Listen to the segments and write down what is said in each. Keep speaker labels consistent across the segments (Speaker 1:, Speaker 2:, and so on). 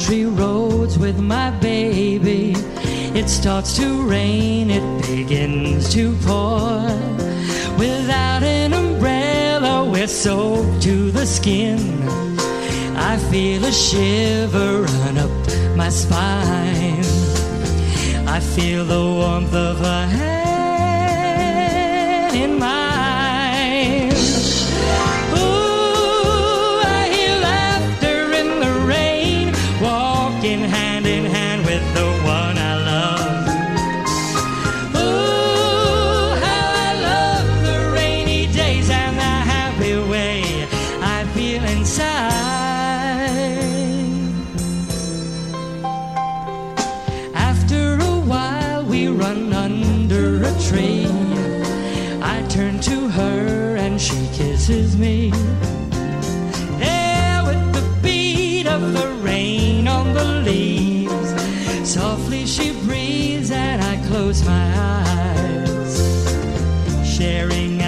Speaker 1: country roads with my baby. It starts to rain, it begins to pour. Without an umbrella, we're soaked to the skin. I feel a shiver run up my spine. I feel the warmth of a hand in mine. Tree. I turn to her and she kisses me. There, with the beat of the rain on the leaves, softly she breathes and I close my eyes, sharing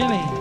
Speaker 1: Jimmy。